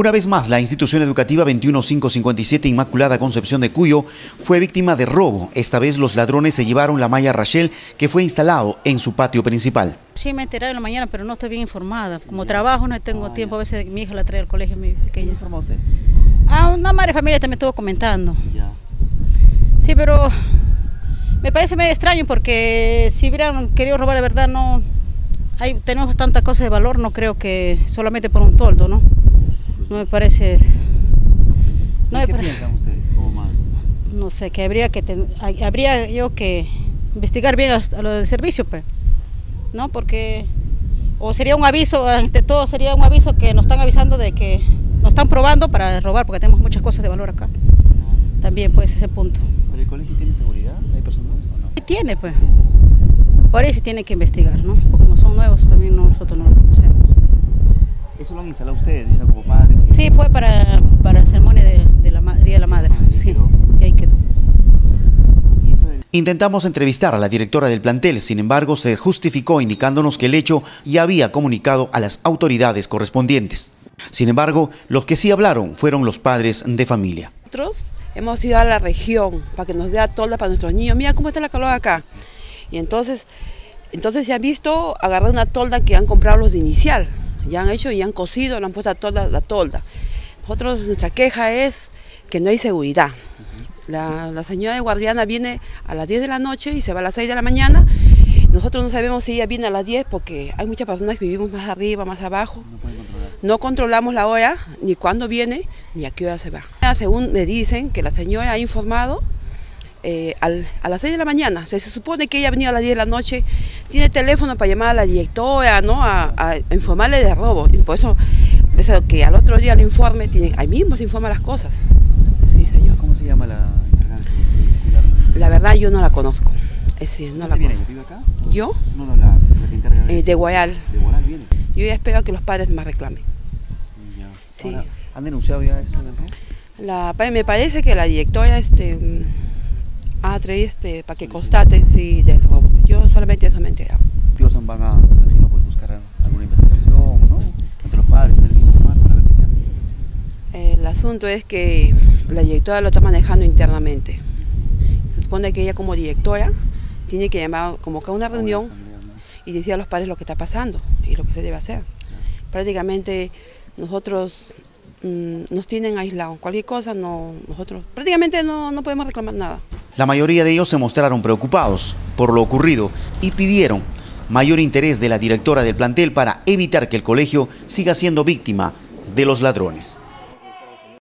Una vez más, la institución educativa 21557 Inmaculada Concepción de Cuyo fue víctima de robo. Esta vez los ladrones se llevaron la malla Rachel que fue instalado en su patio principal. Sí, me enteré en la mañana, pero no estoy bien informada. Como trabajo no tengo ah, tiempo, a veces mi hija la trae al colegio mi pequeña. informó usted? Ah, una madre familia también estuvo comentando. Ya. Sí, pero me parece medio extraño porque si hubieran querido robar de verdad, no... Hay, tenemos tantas cosas de valor, no creo que solamente por un toldo, ¿no? No me parece... No ¿Qué piensan ustedes como madre? No sé, que habría que habría yo que investigar bien a, lo del servicio, pues, ¿no? Porque o sería un aviso, ante todo sería un aviso que nos están avisando de que nos están probando para robar, porque tenemos muchas cosas de valor acá. También pues ese punto. ¿Pero el colegio tiene seguridad? ¿Hay personal o no? Tiene, pues. Por se tiene que investigar, ¿no? Porque como son nuevos también nosotros no lo conocemos. ¿Eso lo han instalado ustedes, dicen como padres? Sí, fue para, para la ceremonia de, la, Día de la Madre. Ah, sí, y ahí quedó. Intentamos entrevistar a la directora del plantel, sin embargo se justificó indicándonos que el hecho ya había comunicado a las autoridades correspondientes. Sin embargo, los que sí hablaron fueron los padres de familia. Nosotros hemos ido a la región para que nos dé tolda para nuestros niños. Mira cómo está la calor acá. Y entonces, entonces se han visto agarrar una tolda que han comprado los de inicial ya han hecho y han cosido, le han puesto toda la tolda. Nosotros, nuestra queja es que no hay seguridad. La, señora de guardiana viene a las 10 de la noche y se va a las 6 de la mañana. Nosotros no sabemos si ella viene a las 10 porque hay muchas personas que vivimos más arriba, más abajo. No, controlamos la hora, ni cuándo viene, ni a qué hora se va. Según me dicen que la señora ha informado eh, a las 6 de la mañana. Se, supone que ella ha venido a las 10 de la noche, tiene teléfono para llamar a la directora, ¿no? a, informarle de robo. Y por eso, eso que al otro día el informe, tiene, ahí mismo se informa las cosas. Sí, señor. ¿Cómo se llama la encargada de La verdad yo no la conozco. Es decir, no la viene? ¿Vive acá? ¿Yo? No, no, la, que encarga de... Eh, de Guayal. ¿De Guayal viene? Yo ya espero que los padres me reclamen. Ya. Sí. ¿Han denunciado ya eso? La, me parece que la directora este, a este, para que constaten si del robo. Yo solamente eso me he enterado. Dios van a, imagino, pues buscar alguna investigación, ¿no? Entre los padres, del para ver qué se hace. El asunto es que la directora lo está manejando internamente. Se supone que ella como directora tiene que llamar, convocar una reunión y decir a los padres lo que está pasando y lo que se debe hacer. Prácticamente nosotros mm, nos tienen aislados. Cualquier cosa, no, nosotros prácticamente no, no podemos reclamar nada. La mayoría de ellos se mostraron preocupados por lo ocurrido y pidieron mayor interés de la directora del plantel para evitar que el colegio siga siendo víctima de los ladrones.